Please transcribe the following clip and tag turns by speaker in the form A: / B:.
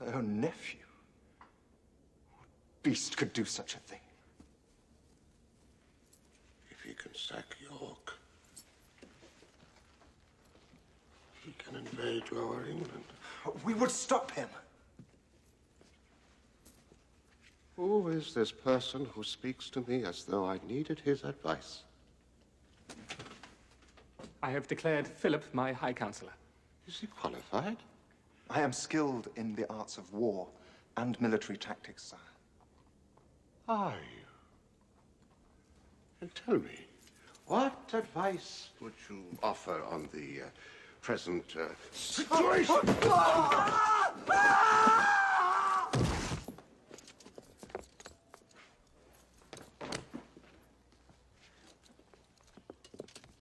A: My own nephew. What beast could do such a thing?
B: If he can sack York, he can invade Lower England.
A: We would stop him.
B: Who is this person who speaks to me as though I needed his advice?
C: I have declared Philip my High Counselor.
B: Is he qualified?
A: I am skilled in the arts of war and military tactics, sire.
B: Are you? And tell me, what advice would you offer on the uh, present uh, situation?